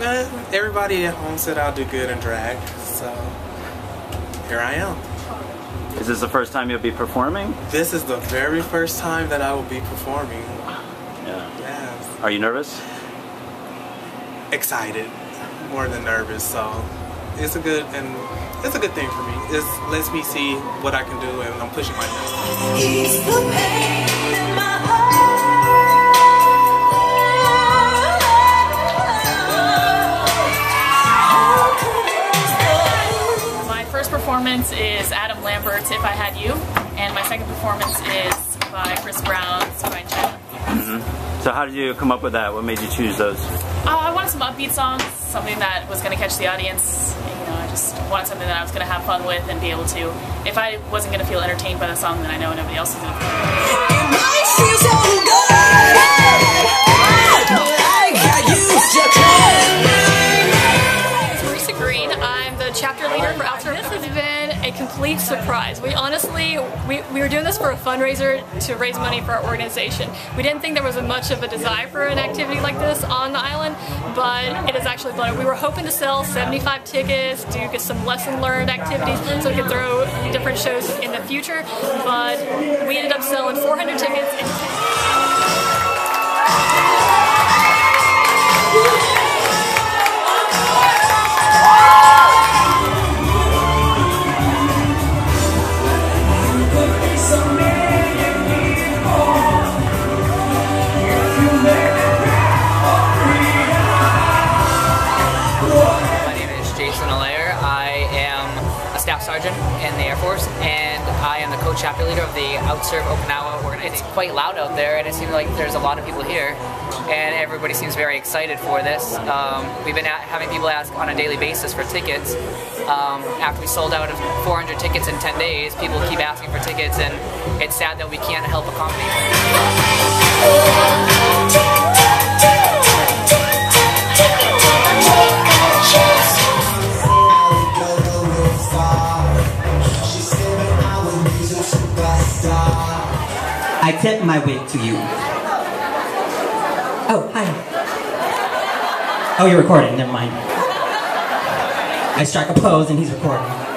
Eh, everybody at home said I'll do good in drag, so here I am. Is this the first time you'll be performing? This is the very first time that I will be performing. Yeah. Yes. Are you nervous? Excited, more than nervous. So it's a good and it's a good thing for me. It lets me see what I can do, and I'm pushing my best. Performance is Adam Lambert's If I Had You, and my second performance is by Chris Brown's Fine China. So how did you come up with that? What made you choose those? Uh, I wanted some upbeat songs, something that was going to catch the audience. You know, I just wanted something that I was going to have fun with and be able to. If I wasn't going to feel entertained by the song, then I know nobody else is going to. For Alter. This has been a complete surprise. We honestly, we, we were doing this for a fundraiser to raise money for our organization. We didn't think there was much of a desire for an activity like this on the island, but it has actually blown. We were hoping to sell 75 tickets, do get some lesson learned activities, so we could throw different shows in the future, but sergeant in the Air Force, and I am the co-chapter leader of the Outserve Okinawa organization. It's quite loud out there, and it seems like there's a lot of people here, and everybody seems very excited for this. Um, we've been having people ask on a daily basis for tickets. Um, after we sold out of 400 tickets in 10 days, people keep asking for tickets, and it's sad that we can't help accommodate. I tip my wig to you. Oh, hi. Oh, you're recording. Never mind. I strike a pose and he's recording.